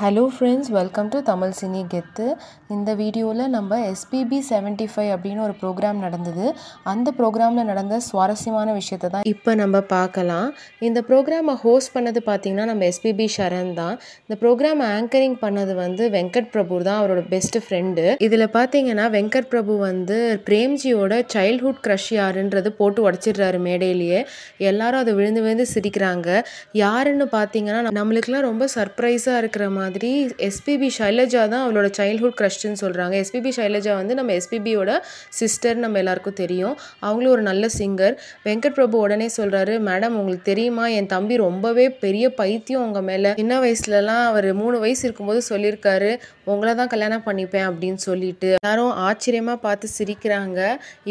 Hello friends welcome to Tamil cine கெத்து இந்த வீடியோவில் நம்ம எஸ்பிபி செவன்ட்டி ஃபைவ் அப்படின்னு ஒரு ப்ரோக்ராம் நடந்தது. அந்த ப்ரோக்ராமில் நடந்த சுவாரஸ்யமான விஷயத்தை தான் இப்போ நம்ம பார்க்கலாம். இந்த ப்ரோக்ராமை ஹோஸ்ட் பண்ணது பார்த்திங்கன்னா நம்ம எஸ்பிபி ஷரண் தான். இந்த ப்ரோக்ராம் ஆங்கரிங் பண்ணது வந்து வெங்கட் பிரபு தான் அவரோட பெஸ்ட் ஃப்ரெண்டு இதில் பார்த்தீங்கன்னா வெங்கட் பிரபு வந்து பிரேம்ஜியோட சைல்ட்ஹுட் க்ரஷ் யாருன்றது போட்டு உடச்சிடுறாரு மேடையிலேயே. எல்லாரும் அதை விழுந்து விழுந்து சிரிக்கிறாங்க. யாருன்னு பார்த்தீங்கன்னா நம்மளுக்குலாம் ரொம்ப சர்ப்ரைஸாக இருக்கிற மாதிரி மாதிரி எஸ்பிபி ஷைலஜா தான் அவளோட சைல்ட்ஹுட் க்ரஷ்ன்னு சொல்கிறாங்க எஸ்பிபி ஷைலஜா வந்து நம்ம எஸ்பிபியோட சிஸ்டர் நம்ம எல்லாருக்கும் தெரியும். அவங்களும் ஒரு நல்ல சிங்கர் வெங்கட் பிரபு உடனே சொல்கிறாரு மேடம் உங்களுக்கு தெரியுமா? என் தம்பி ரொம்பவே பெரிய பைத்தியம் உங்கள் மேலே. சின்ன வயசுலலாம் அவர் மூணு வயசு இருக்கும்போது சொல்லியிருக்காரு உங்களை தான் கல்யாணம் பண்ணிப்பேன் அப்படின்னு சொல்லிட்டு. எல்லாரும் ஆச்சரியமாக பார்த்து சிரிக்கிறாங்க.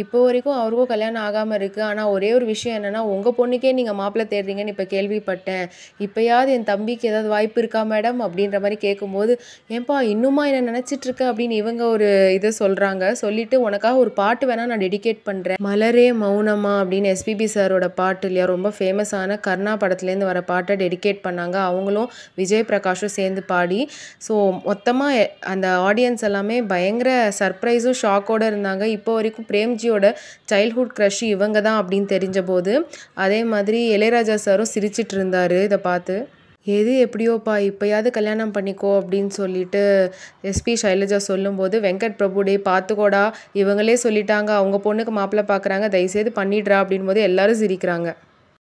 இப்போ வரைக்கும் அவருக்கும் கல்யாணம் ஆகாமல் இருக்குது ஆனால் ஒரே ஒரு விஷயம் என்னென்னா உங்கள் பொண்ணுக்கே நீங்கள் மாப்பிள்ளை தேடுறீங்கன்னு இப்போ கேள்விப்பட்டேன். இப்போயாவது என் தம்பிக்கு ஏதாவது வாய்ப்பு இருக்கா மேடம் அப்படின்ற மாதிரி மாதிரி கேட்கும்போது ஏன்பா இன்னுமா என்ன நினச்சிட்டு இருக்க அப்படின்னு இவங்க ஒரு இதை சொல்கிறாங்க சொல்லிட்டு உனக்காக ஒரு பாட்டு வேணால் நான் டெடிகேட் பண்ணுறேன் மலரே மௌனமா அப்படின்னு எஸ்பிபி சாரோட பாட்டு இல்லையா ரொம்ப ஃபேமஸான கர்ணா படத்துலேருந்து வர பாட்டை டெடிகேட் பண்ணாங்க. அவங்களும் விஜய் பிரகாஷும் சேர்ந்து பாடி ஸோ மொத்தமாக அந்த ஆடியன்ஸ் எல்லாமே பயங்கர சர்ப்ரைஸும் ஷாக்கோடு இருந்தாங்க. இப்போ வரைக்கும் பிரேம்ஜியோட சைல்ட்ஹுட் க்ரஷ் இவங்க தான் அப்படின்னு தெரிஞ்ச போது அதே மாதிரி இளையராஜா சாரும் சிரிச்சிட்டு இருந்தார் இதை பார்த்து. எது எப்படியோப்பா இப்போயாவது கல்யாணம் பண்ணிக்கோ அப்படின்னு சொல்லிட்டு எஸ்பி சைலஜா சொல்லும்போது வெங்கட் பிரபு டே பார்த்துக்கோடா இவங்களே சொல்லிட்டாங்க. அவங்க பொண்ணுக்கு மாப்பிள்ளை பார்க்குறாங்க தயவுசெய்து பண்ணிடுறா. அப்படின் போது எல்லாரும் சிரிக்கிறாங்க.